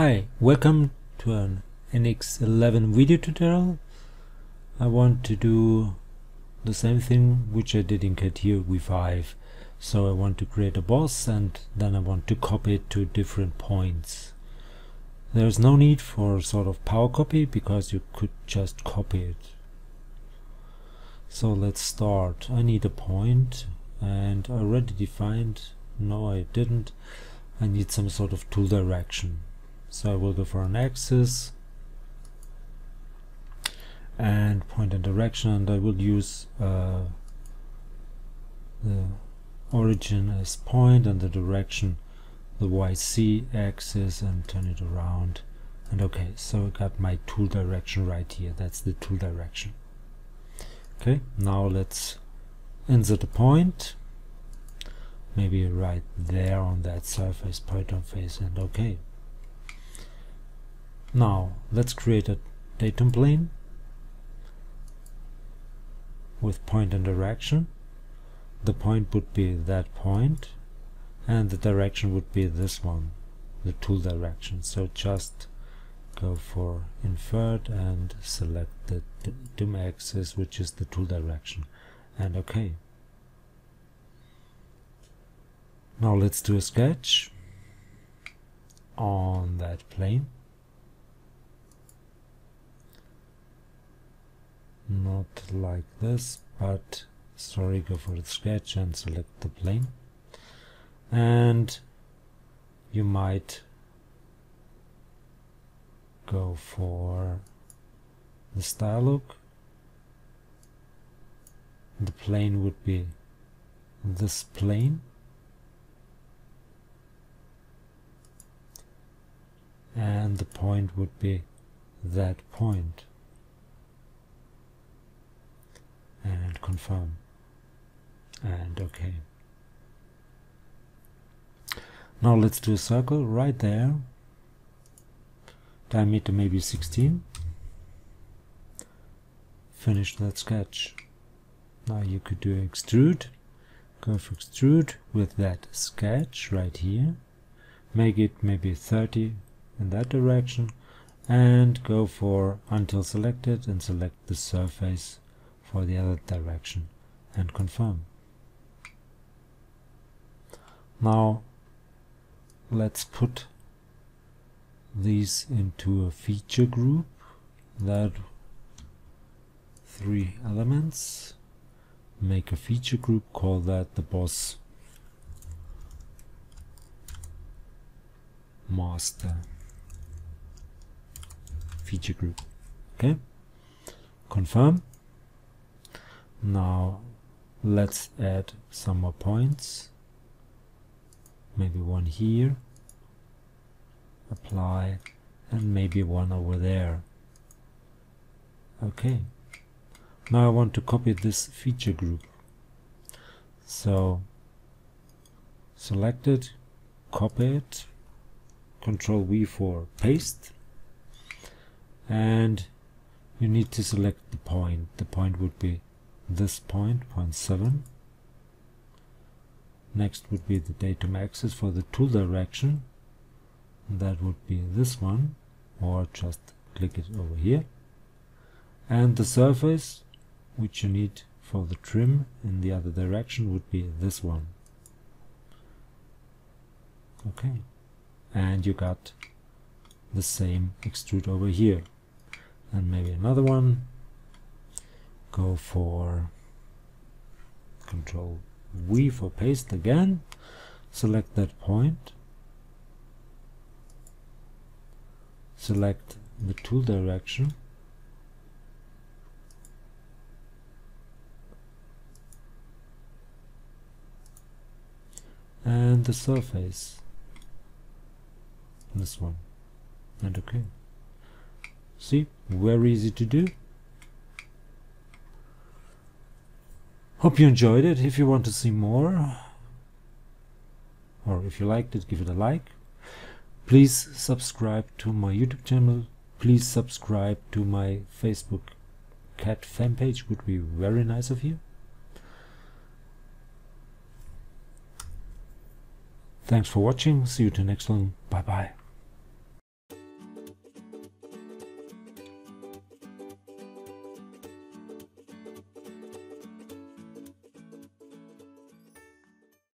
Hi, welcome to an NX11 video tutorial. I want to do the same thing which I did in CATIA V5. So I want to create a boss and then I want to copy it to different points. There's no need for sort of power copy because you could just copy it. So let's start. I need a point and I already defined, no I didn't, I need some sort of tool direction. So I will go for an axis and point and direction and I will use uh, the origin as point and the direction the YZ axis and turn it around. And okay so I got my tool direction right here. That's the tool direction. Okay now let's insert a point. Maybe right there on that surface point on face and okay now let's create a datum plane with point and direction. The point would be that point and the direction would be this one, the tool direction. So just go for invert and select the datum axis which is the tool direction and OK. Now let's do a sketch on that plane. Not like this but sorry go for the sketch and select the plane. And you might go for the style look. The plane would be this plane. And the point would be that point confirm. And okay. Now let's do a circle right there. Diameter maybe 16 finish that sketch. Now you could do extrude. Go for extrude with that sketch right here. Make it maybe 30 in that direction. And go for until selected and select the surface for the other direction and confirm. Now let's put these into a feature group that three elements make a feature group call that the boss master feature group okay confirm now let's add some more points. Maybe one here. Apply. And maybe one over there. Okay. Now I want to copy this feature group. So select it copy it. Control V for paste. And you need to select the point. The point would be this point, point 7. Next would be the datum axis for the tool direction. That would be this one, or just click it over here. And the surface, which you need for the trim in the other direction, would be this one. Okay. And you got the same extrude over here. And maybe another one go for control V for paste again. Select that point. Select the tool direction. And the surface. This one. And okay. See? Very easy to do Hope you enjoyed it. If you want to see more, or if you liked it, give it a like. Please subscribe to my YouTube channel. Please subscribe to my Facebook CAD fan page. Would be very nice of you. Thanks for watching. See you to next one. Bye bye.